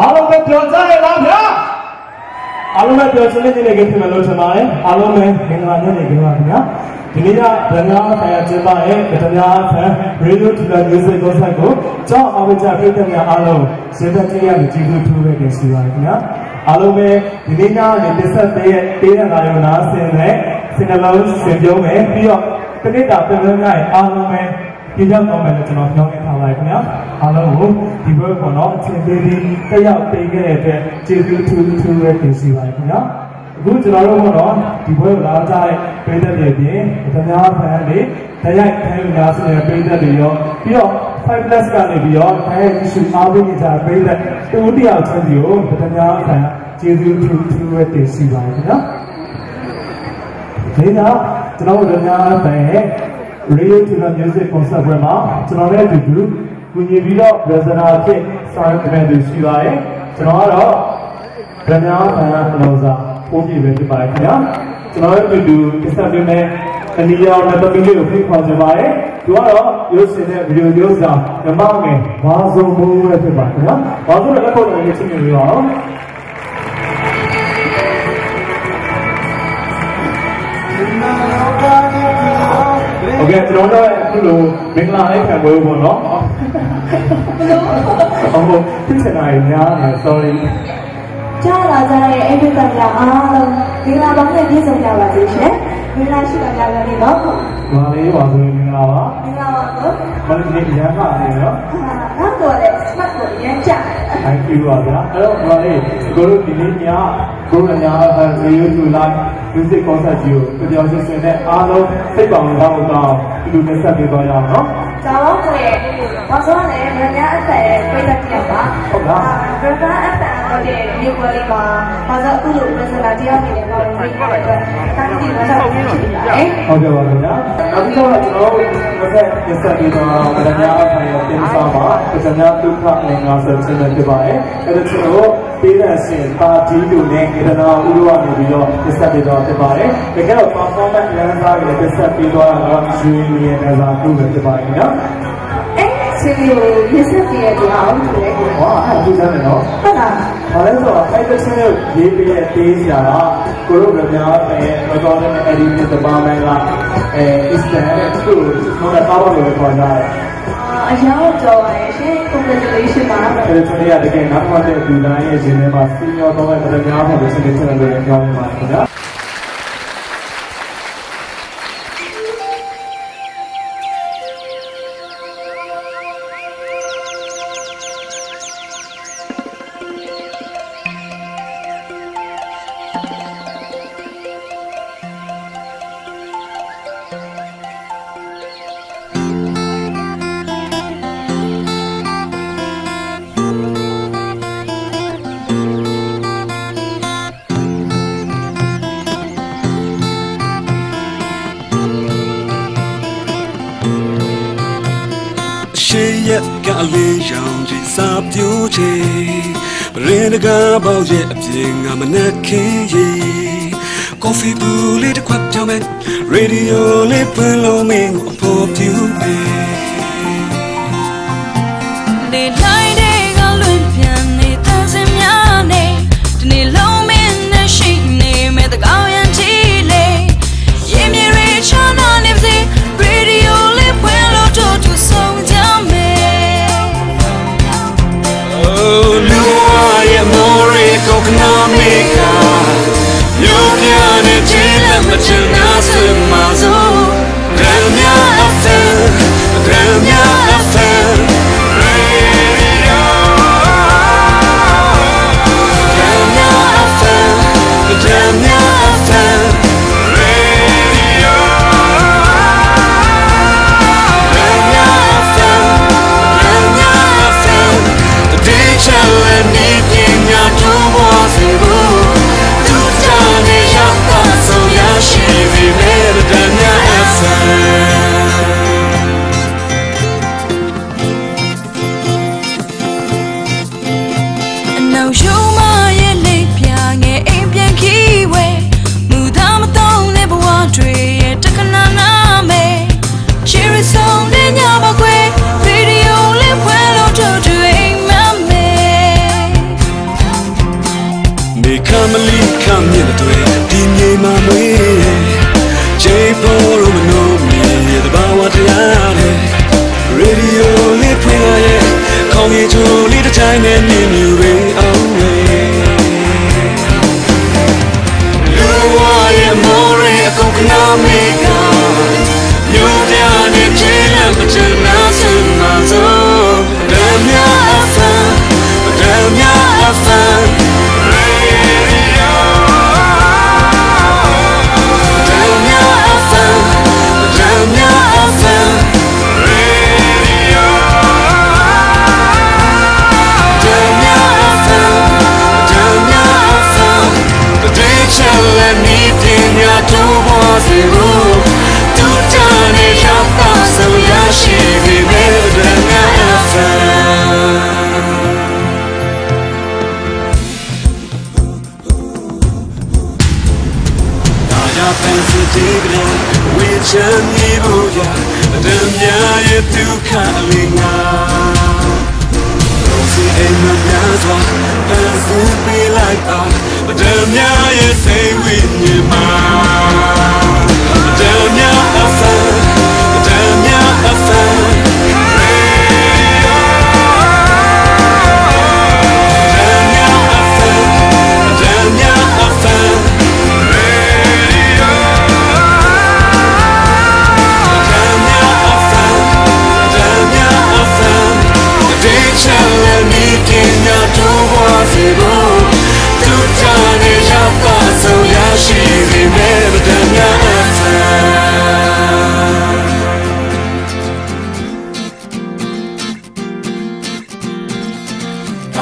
အားလုံးပဲပြောကြရလားဗျာအားလုံးပဲပြောချင်တဲ့နေ့ကဖြစ်မယ်လို့ထင်ပါတယ်အားလုံးပဲမင်္ဂလာနေ့နေကြပါခင်ဗျာဒီနေ့ကဗန္နာဆိုင်ရာကျင်းပရဲ့ဗန္နာဆန် Radio to the Music Concert ကိုကြောက်အားပေးကြပြည်သူများအားလုံးစေတသိက်ရည်ကြည်သူထူးပဲကြစီပါတယ်ခင်ဗျာအားလုံးပဲဒီနေ့ကနေတက်ဆက်တဲ့တေးရလာရုံနာဆင်တဲ့စင်နလုံးဆင်ပြုံးမယ်ပြီးတော့တနစ်တာပြင်လုံးများအားလုံးပဲ ပြည့်စုံတော့မယ်လို့ကျွန်တော်ပြောနေထားပါတယ်ခင်ဗျာအားလုံးကိုဒီဘက်ကတော့အချိန်သေးသေးတက်ရောက်ပေးခဲ့တဲ့အတွက်ကျေးဇူးထူးထူးပဲတင်စီပါတယ်ခင်ဗျာအခုကျွန်တော်တို့ကတော့ဒီဘက်ကိုလာကြတဲ့ပြည်သက်တွေပြင်တများဖန်တွေတရားခိုင်းလာဆိုတဲ့ပြည်သက်တွေရောပြီးတော့5 plus ကနေပြီးတော့တိုင်းရှိအားပေးနေကြပြည်သက်တူတယောက်ချင်းစီကိုတများဖန်ကျေးဇူးထူးထူးပဲတင်စီပါတယ်ခင်ဗျာဒီကကျွန်တော်တို့များဖန်ရဲ့ Radio Tuna Music Concert ပွဲမှာကျွန်တော်နဲ့အတူတူကူညီပြီးတော့ Resonar ဖြစ်ဆောင်ရွက်ခဲ့သူရှိပါတယ်ကျွန်တော်ကတော့ဗမာဘာသာလောစာပို့ပြပဲဖြစ်ပါတယ်ခင်ဗျာကျွန်တော်ရဲ့အတူကိစ္စပြမဲ့အနီရောင်နဲ့ပတ်သက်လို့ဖိတ်ခေါ်ကြပါတယ်သူကတော့ရုပ်ရှင်နဲ့ဗီဒီယိုရုပ်ဆောင်ဓမ္မငယ်ဘာစုံဘိုးပဲဖြစ်ပါတယ်ခင်ဗျာဘာစုံလည်းပုံစံနဲ့ချင်းနေလို့ရအောင် ဂလာလေးခံပွဲပေါ့နော်ဟုတ်ဖြစ်ချင်တာများနေ sorry ကြားလာကြတဲ့အဲ့ဒီကကြအားလုံးဒီလာပေါင်းနဲ့ပြည့်စုံကြပါစေရှင်မင်္ဂလာရှိပါကြပါလိမ့်နော်ဘာလေးပါဆိုရင်မင်္ဂလာပါမင်္ဂလာပါတော့မလေးရမ်းပါနေနော်နောက်တော့လည်း smart ကိုရမ်းကြ thank you ပါဗျာအဲ့တော့ဘာ လေးကိုတို့ဒီနေ့ညကိုတို့ညာရေယူတူလိုက် music concert ကြီးကိုကြောင်စင်စင်နဲ့အားလုံးစိတ်ပေါင်းတော့တော့ဒီလိုနဲ့ဆက်ပြီးတော့ရအောင်နော်ဇာဝကိုရဲ့ဘာလို့လဲမညာအသက်ရဲ့ပြိတ္တပြောက်ပါဟုတ်လားဘယ်ကအသက်တော့တဲ့ဒီကွယ်လေးမှာဘာလို့အခုလိုပြဿနာတရားနေလဲဘာလို့ဒီအတွက်တန်းကြည့်လာတာဖြစ်နေလဲဟုတ်ကဲ့ပါခင်ဗျာနောက်ပြီးတော့ကျွန်တော်တို့တစ်ဆက်တစ်ဆက်ပြီးတော့ဗဒညာဆိုင်ရာတင်စားမှာဗဒညာဒုက္ခအင်္ဂါဆက်ခြင်းဖြစ်ပါတယ်အဲ့ဒါကျွန်တော် ပေးတဲ့ရှင်ပါတီလူနဲ့ကေတနာဥရောကနေပြီးတော့တစ်ဆက်ပြီးတော့ဖြစ်ပါတယ်တကယ်တော့ performance လမ်းစားတွေတစ်ဆက်ပြီးတော့တော့ရွှေရည်နဲ့စားပြုပဲဖြစ်ပါတယ်ခင်ဗျာအဲ့ဆီလီကိုရစ်ဆက်ပြရတဲ့အောင်တူလေဟုတ်ဟောအဲ့ဒါကြည့်တယ်နော်လားဘာလဲဆိုတော့အဲ့ဒီချင်းကိုရေးပြတဲ့တေးစရာကကိုတို့ဗမာအဲတော့တော့လည်းအဲ့ဒီဒီပါမယ်ကအဲ is there သူ့ကိုတော့တော့လို့ခေါ်ကြတယ် အရောက်ကြော်ရရှင် congratulation ပါအဲ့ဒီချင်းရတကယ်နောက်မှတဲ့ဒီတိုင်းရဲ့ရှင်ထဲမှာစီညောတော့တဲ့ဗမာဘာလို့စဉ်းနေတယ်လို့ပြောနေပါခင်ဗျာ ရှေးရက်ကလေးရောင်ကြီးစာပြိုးချေရင်တကားပေါက်ရဲ့အပြင်ငါမနဲ့ခင်းရီကော်ဖီဘူးလေးတစ်ခွက်ပြောင်းမဲ့ရေဒီယိုလေးပွင့်လုံးမင်းကိုအဖို့ပြူမယ် economic လေးတစ် ဒုက္ခလေးငါလုံးစီအိမ်မများစွာပန်းစူးပေးလိုက်တာပဒမြရဲ့စိတ်ဝိညာဉ်မှာ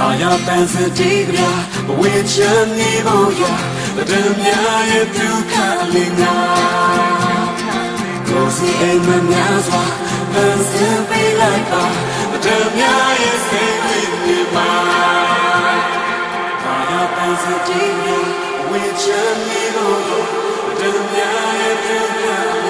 Now your pants are tigra With your neighbor The damn yeah you calling out Cause the aim and as well Dance to be like that The damn yeah you stay with me back Now your pants are tigra With your neighbor The damn yeah you calling out